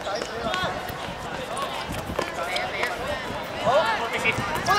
Oh, Hop,